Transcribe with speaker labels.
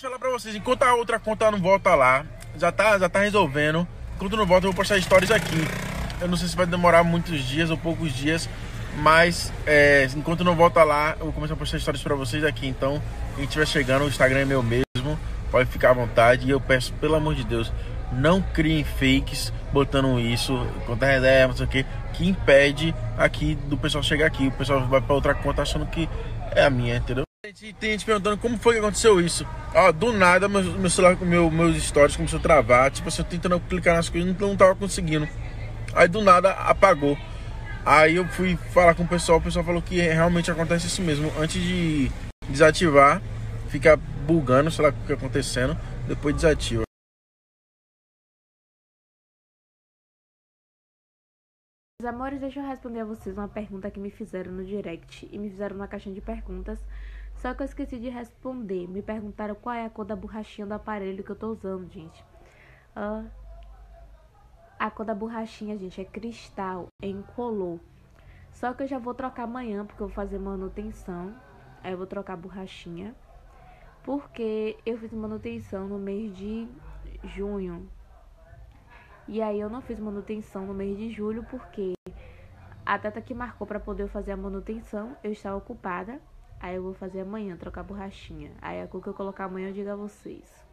Speaker 1: Deixa eu falar pra vocês, enquanto a outra conta não volta lá, já tá, já tá resolvendo. Enquanto não volta, eu vou postar stories aqui. Eu não sei se vai demorar muitos dias ou poucos dias, mas é, enquanto não volta lá, eu vou começar a postar stories pra vocês aqui. Então, quem estiver chegando, o Instagram é meu mesmo, pode ficar à vontade. E eu peço, pelo amor de Deus, não criem fakes botando isso, conta reserva, não sei o que, que impede aqui do pessoal chegar aqui. O pessoal vai pra outra conta achando que é a minha, entendeu? Gente, tem gente perguntando como foi que aconteceu isso. Ó, do nada, meu, meu celular, meu, meus stories começou a travar. Tipo assim, eu tentando clicar nas coisas, não, não tava conseguindo. Aí do nada apagou. Aí eu fui falar com o pessoal, o pessoal falou que realmente acontece isso mesmo. Antes de desativar, fica bugando, sei lá o que tá acontecendo, depois desativa.
Speaker 2: Meus amores, deixa eu responder a vocês uma pergunta que me fizeram no direct e me fizeram na caixinha de perguntas. Só que eu esqueci de responder. Me perguntaram qual é a cor da borrachinha do aparelho que eu tô usando, gente. Uh, a cor da borrachinha, gente, é cristal, é incolor. Só que eu já vou trocar amanhã, porque eu vou fazer manutenção. Aí eu vou trocar a borrachinha. Porque eu fiz manutenção no mês de junho. E aí eu não fiz manutenção no mês de julho, porque a data que marcou para poder fazer a manutenção, eu estava ocupada. Aí eu vou fazer amanhã, trocar borrachinha. Aí a que eu colocar amanhã eu digo a vocês.